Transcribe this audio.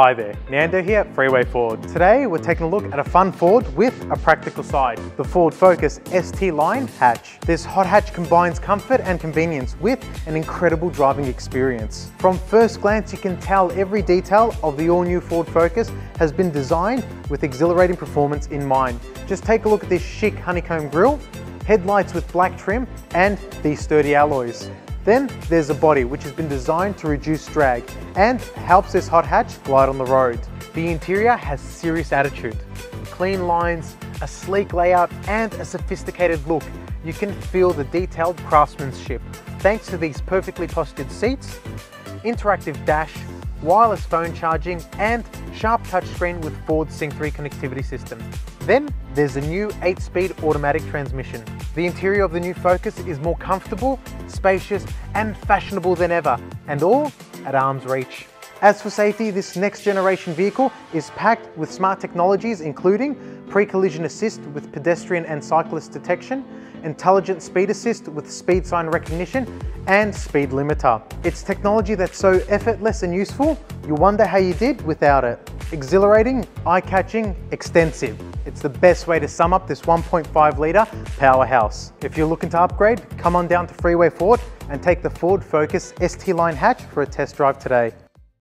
Hi there, Nando here at Freeway Ford. Today we're taking a look at a fun Ford with a practical side, the Ford Focus ST Line hatch. This hot hatch combines comfort and convenience with an incredible driving experience. From first glance you can tell every detail of the all-new Ford Focus has been designed with exhilarating performance in mind. Just take a look at this chic honeycomb grille, headlights with black trim and these sturdy alloys. Then there's the body, which has been designed to reduce drag and helps this hot hatch glide on the road. The interior has serious attitude. Clean lines, a sleek layout, and a sophisticated look. You can feel the detailed craftsmanship thanks to these perfectly postured seats, interactive dash, wireless phone charging, and sharp touchscreen with Ford Sync 3 connectivity system. Then there's a new 8-speed automatic transmission. The interior of the new Focus is more comfortable, spacious and fashionable than ever, and all at arm's reach. As for safety, this next generation vehicle is packed with smart technologies including pre-collision assist with pedestrian and cyclist detection, intelligent speed assist with speed sign recognition, and speed limiter. It's technology that's so effortless and useful, you wonder how you did without it. Exhilarating, eye-catching, extensive. It's the best way to sum up this 1.5 litre powerhouse. If you're looking to upgrade, come on down to Freeway Ford and take the Ford Focus ST Line hatch for a test drive today.